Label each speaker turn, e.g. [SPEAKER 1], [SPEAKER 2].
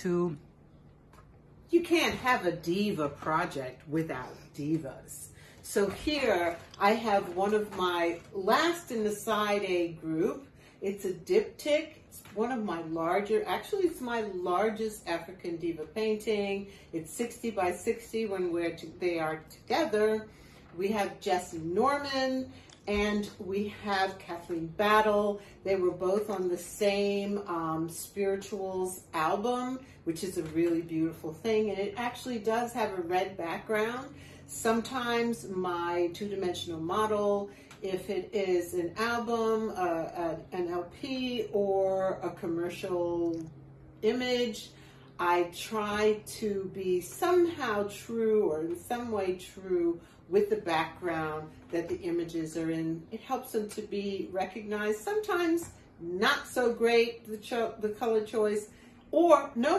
[SPEAKER 1] to you can't have a diva project without divas. So here I have one of my last in the side A group. It's a diptych. It's one of my larger, actually it's my largest African diva painting. It's 60 by 60 when we're to, they are together. We have Jessye Norman and we have Kathleen Battle. They were both on the same um, Spirituals album, which is a really beautiful thing. And it actually does have a red background. Sometimes my two-dimensional model, if it is an album, uh, uh, an LP, or a commercial image, I try to be somehow true or in some way true with the background that the images are in. It helps them to be recognized. Sometimes not so great, the, cho- the color choice, or no